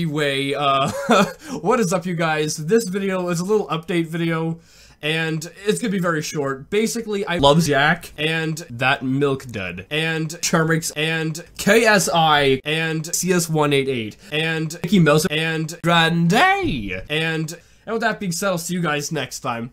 Anyway, uh, what is up you guys? This video is a little update video and it's gonna be very short. Basically, I love Yak, and that Milk Dud and Charmix and KSI and CS188 and Mickey Mouse and Grande and and with that being said, I'll see you guys next time.